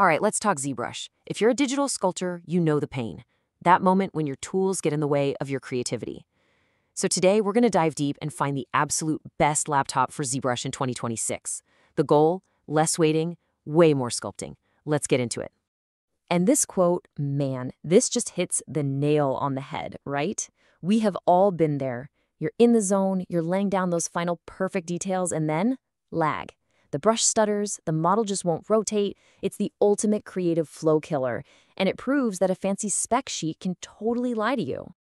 All right, let's talk ZBrush. If you're a digital sculptor, you know the pain. That moment when your tools get in the way of your creativity. So today, we're going to dive deep and find the absolute best laptop for ZBrush in 2026. The goal? Less waiting, way more sculpting. Let's get into it. And this quote, man, this just hits the nail on the head, right? We have all been there. You're in the zone, you're laying down those final perfect details, and then lag. The brush stutters, the model just won't rotate. It's the ultimate creative flow killer, and it proves that a fancy spec sheet can totally lie to you.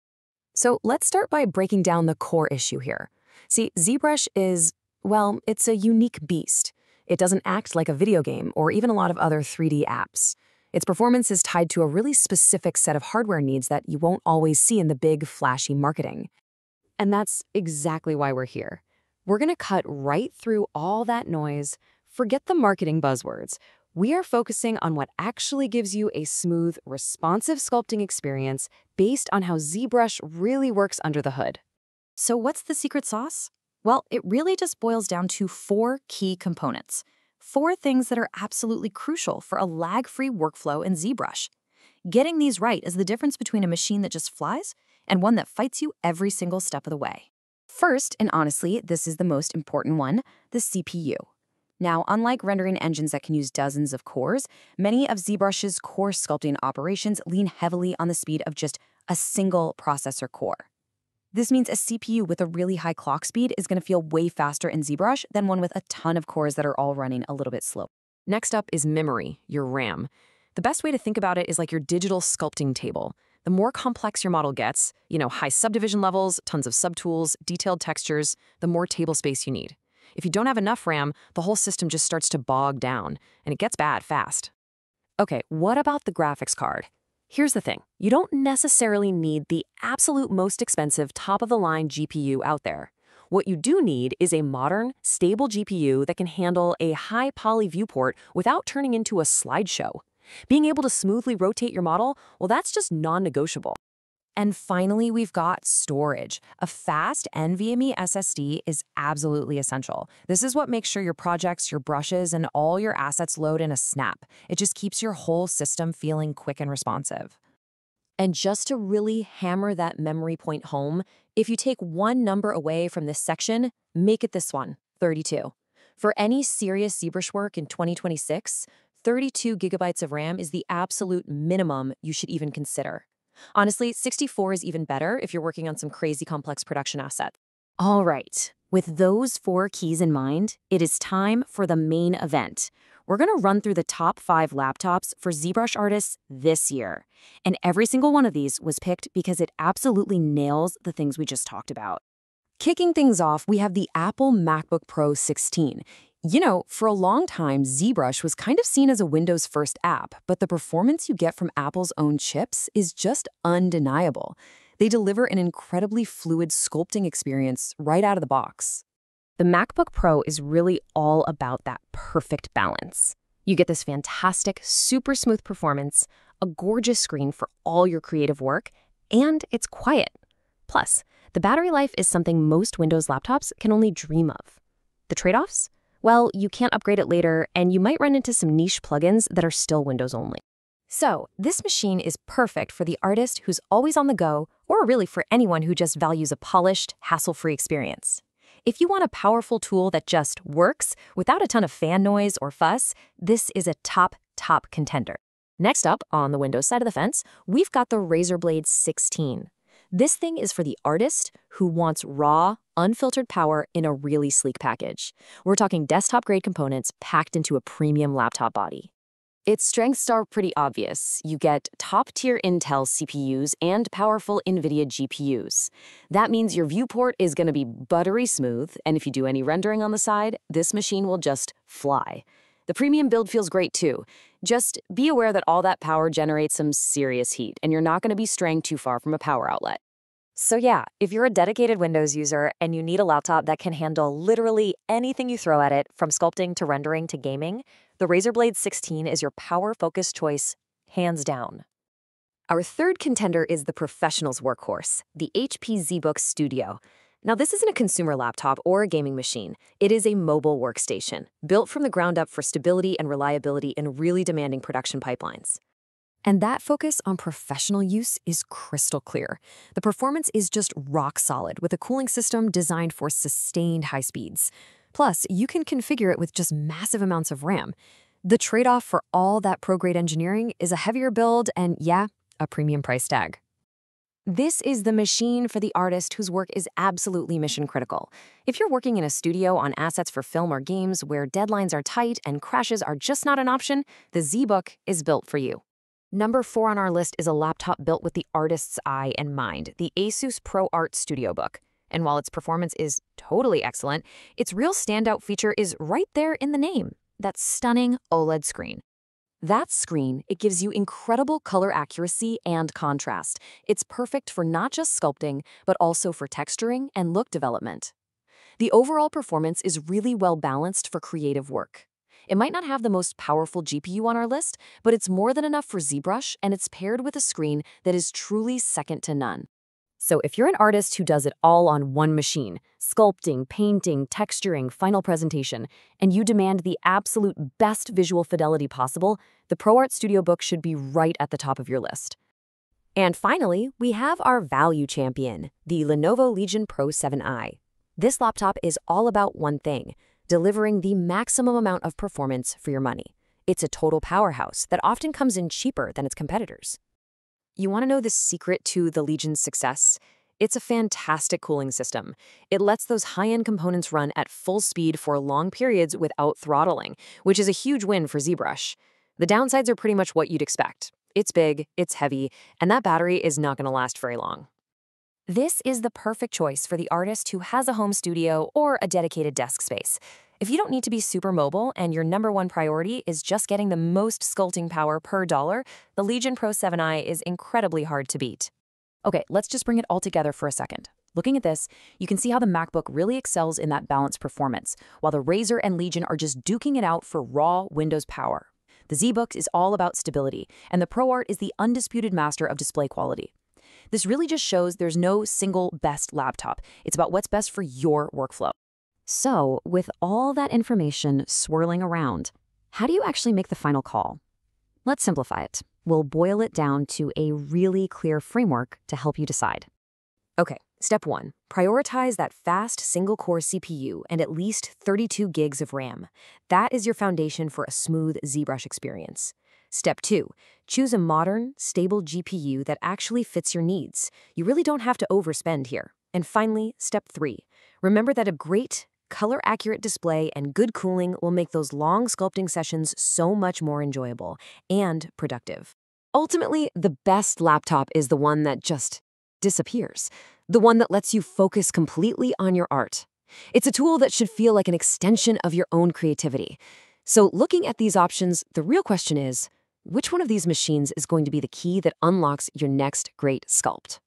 So let's start by breaking down the core issue here. See, ZBrush is, well, it's a unique beast. It doesn't act like a video game or even a lot of other 3D apps. Its performance is tied to a really specific set of hardware needs that you won't always see in the big, flashy marketing. And that's exactly why we're here. We're going to cut right through all that noise, forget the marketing buzzwords. We are focusing on what actually gives you a smooth, responsive sculpting experience based on how ZBrush really works under the hood. So what's the secret sauce? Well, it really just boils down to four key components. Four things that are absolutely crucial for a lag-free workflow in ZBrush. Getting these right is the difference between a machine that just flies and one that fights you every single step of the way. First, and honestly, this is the most important one, the CPU. Now, unlike rendering engines that can use dozens of cores, many of ZBrush's core sculpting operations lean heavily on the speed of just a single processor core. This means a CPU with a really high clock speed is going to feel way faster in ZBrush than one with a ton of cores that are all running a little bit slow. Next up is memory, your RAM. The best way to think about it is like your digital sculpting table. The more complex your model gets, you know, high subdivision levels, tons of subtools, detailed textures, the more table space you need. If you don't have enough RAM, the whole system just starts to bog down, and it gets bad fast. Okay, what about the graphics card? Here's the thing. You don't necessarily need the absolute most expensive top-of-the-line GPU out there. What you do need is a modern, stable GPU that can handle a high poly viewport without turning into a slideshow. Being able to smoothly rotate your model, well, that's just non-negotiable. And finally, we've got storage. A fast NVMe SSD is absolutely essential. This is what makes sure your projects, your brushes, and all your assets load in a snap. It just keeps your whole system feeling quick and responsive. And just to really hammer that memory point home, if you take one number away from this section, make it this one, 32. For any serious ZBrush work in 2026, 32 gigabytes of RAM is the absolute minimum you should even consider. Honestly, 64 is even better if you're working on some crazy complex production asset. All right, with those four keys in mind, it is time for the main event. We're going to run through the top five laptops for ZBrush artists this year. And every single one of these was picked because it absolutely nails the things we just talked about. Kicking things off, we have the Apple MacBook Pro 16. You know, for a long time, ZBrush was kind of seen as a Windows first app, but the performance you get from Apple's own chips is just undeniable. They deliver an incredibly fluid sculpting experience right out of the box. The MacBook Pro is really all about that perfect balance. You get this fantastic, super smooth performance, a gorgeous screen for all your creative work, and it's quiet. Plus, the battery life is something most Windows laptops can only dream of. The trade-offs? Well, you can't upgrade it later, and you might run into some niche plugins that are still Windows only. So, this machine is perfect for the artist who's always on the go, or really for anyone who just values a polished, hassle-free experience. If you want a powerful tool that just works without a ton of fan noise or fuss, this is a top, top contender. Next up, on the Windows side of the fence, we've got the Razer Blade 16. This thing is for the artist who wants raw, unfiltered power in a really sleek package. We're talking desktop-grade components packed into a premium laptop body. Its strengths are pretty obvious. You get top-tier Intel CPUs and powerful NVIDIA GPUs. That means your viewport is going to be buttery smooth, and if you do any rendering on the side, this machine will just fly. The premium build feels great too. Just be aware that all that power generates some serious heat, and you're not going to be straying too far from a power outlet. So yeah, if you're a dedicated Windows user and you need a laptop that can handle literally anything you throw at it, from sculpting to rendering to gaming, the Razer Blade 16 is your power-focused choice, hands down. Our third contender is the professional's workhorse, the HP ZBook Studio. Now, this isn't a consumer laptop or a gaming machine. It is a mobile workstation, built from the ground up for stability and reliability in really demanding production pipelines. And that focus on professional use is crystal clear. The performance is just rock solid with a cooling system designed for sustained high speeds. Plus, you can configure it with just massive amounts of RAM. The trade off for all that pro grade engineering is a heavier build and, yeah, a premium price tag. This is the machine for the artist whose work is absolutely mission critical. If you're working in a studio on assets for film or games where deadlines are tight and crashes are just not an option, the ZBook is built for you. Number four on our list is a laptop built with the artist's eye in mind, the Asus ProArt Studio Book. And while its performance is totally excellent, its real standout feature is right there in the name, that stunning OLED screen. That screen, it gives you incredible color accuracy and contrast. It's perfect for not just sculpting, but also for texturing and look development. The overall performance is really well balanced for creative work. It might not have the most powerful GPU on our list, but it's more than enough for ZBrush and it's paired with a screen that is truly second to none. So if you're an artist who does it all on one machine, sculpting, painting, texturing, final presentation, and you demand the absolute best visual fidelity possible, the ProArt Studio Book should be right at the top of your list. And finally, we have our value champion, the Lenovo Legion Pro 7i. This laptop is all about one thing, delivering the maximum amount of performance for your money. It's a total powerhouse that often comes in cheaper than its competitors. You want to know the secret to the Legion's success? It's a fantastic cooling system. It lets those high-end components run at full speed for long periods without throttling, which is a huge win for ZBrush. The downsides are pretty much what you'd expect. It's big, it's heavy, and that battery is not going to last very long. This is the perfect choice for the artist who has a home studio or a dedicated desk space. If you don't need to be super mobile and your number one priority is just getting the most sculpting power per dollar, the Legion Pro 7i is incredibly hard to beat. Okay, let's just bring it all together for a second. Looking at this, you can see how the MacBook really excels in that balanced performance, while the Razer and Legion are just duking it out for raw Windows power. The ZBook is all about stability, and the ProArt is the undisputed master of display quality. This really just shows there's no single best laptop. It's about what's best for your workflow. So, with all that information swirling around, how do you actually make the final call? Let's simplify it. We'll boil it down to a really clear framework to help you decide. Okay, step one prioritize that fast single core CPU and at least 32 gigs of RAM. That is your foundation for a smooth ZBrush experience. Step two, choose a modern, stable GPU that actually fits your needs. You really don't have to overspend here. And finally, step three, remember that a great, color accurate display and good cooling will make those long sculpting sessions so much more enjoyable and productive. Ultimately, the best laptop is the one that just disappears, the one that lets you focus completely on your art. It's a tool that should feel like an extension of your own creativity. So, looking at these options, the real question is which one of these machines is going to be the key that unlocks your next great sculpt?